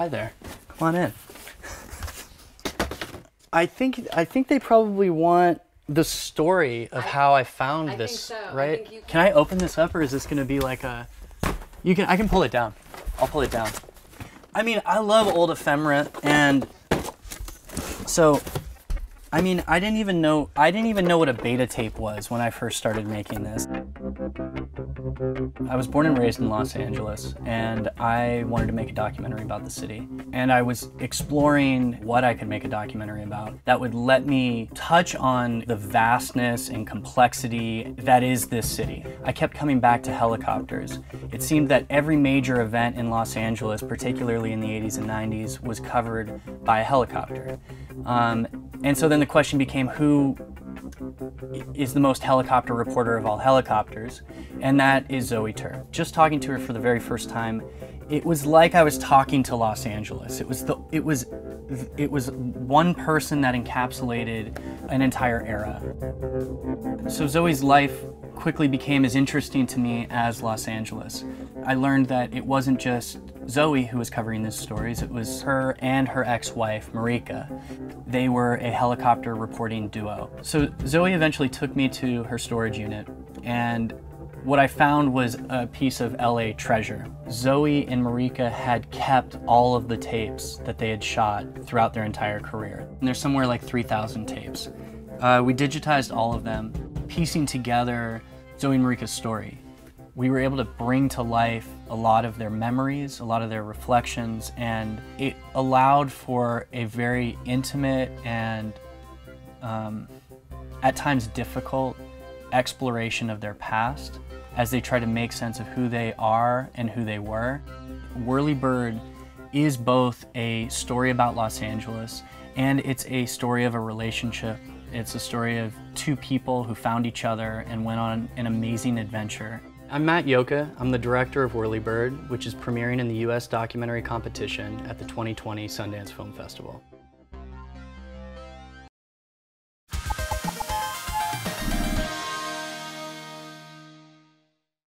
hi there. Come on in. I think I think they probably want the story of how I found I this, so. I right? think you Can I open this up or is this going to be like a You can I can pull it down. I'll pull it down. I mean, I love old ephemera and so I mean, I didn't even know I didn't even know what a beta tape was when I first started making this. I was born and raised in Los Angeles and I wanted to make a documentary about the city. And I was exploring what I could make a documentary about that would let me touch on the vastness and complexity that is this city. I kept coming back to helicopters. It seemed that every major event in Los Angeles, particularly in the 80s and 90s, was covered by a helicopter. Um, and so then the question became who is the most helicopter reporter of all helicopters, and that is Zoey Tur. Just talking to her for the very first time, it was like I was talking to Los Angeles. It was the it was it was one person that encapsulated an entire era. So Zoey's life quickly became as interesting to me as Los Angeles. I learned that it wasn't just Zoey who was covering these stories, it was her and her ex-wife, Marika. They were a helicopter reporting duo. So Zoey eventually took me to her storage unit and what I found was a piece of LA treasure. Zoey and Marika had kept all of the tapes that they had shot throughout their entire career. And there's somewhere like 3,000 tapes. Uh, we digitized all of them, piecing together Zoey and Marika's story. We were able to bring to life a lot of their memories, a lot of their reflections, and it allowed for a very intimate and um, at times difficult exploration of their past as they try to make sense of who they are and who they were. Whirlybird is both a story about Los Angeles and it's a story of a relationship. It's a story of two people who found each other and went on an amazing adventure. I'm Matt Yoka. I'm the director of Whirlybird, which is premiering in the US documentary competition at the 2020 Sundance Film Festival.